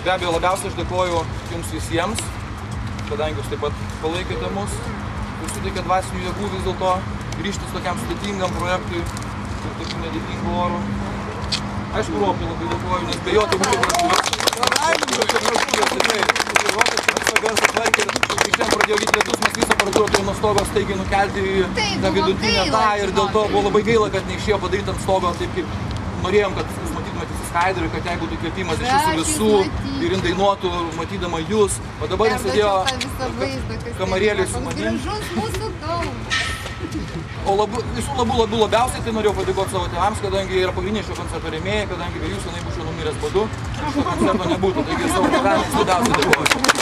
Be abejo, labiausiai aš dėkoju jums visiems, kadangi jūs taip pat palaikėte mus ir suteikė dvasinių jėgų vis dėlto ryštis tokiam sudėtingam projektui ir tokiu nedėkingu oru. Aišku, Ropai labai dėkoju, nes be jo tai būtų stogo staigiai nukelti į tą vidutinę tą ir dėl to buvo labai gaila, kad neišėjo padaryti ant stogo taip, kaip norėjom, kad jūs matytumėte įsiskaidrį, kad jai būtų įkvėpimas iš jūsų visų ir jin dainuotų, matydama jūs. O dabar jis sėdėjo kamarėlį su yra. Koks manim. Gražus mūsų kaunas. O labu, visų labų, labų labiausiai tai norėjau padėkoti savo tėvams, kadangi yra pagrindiniai šio koncerto rėmėjai, kadangi be jų senai būčiau numiręs badu, šio koncerto nebūtų, taigi savo tėvams labiausiai dėkoju.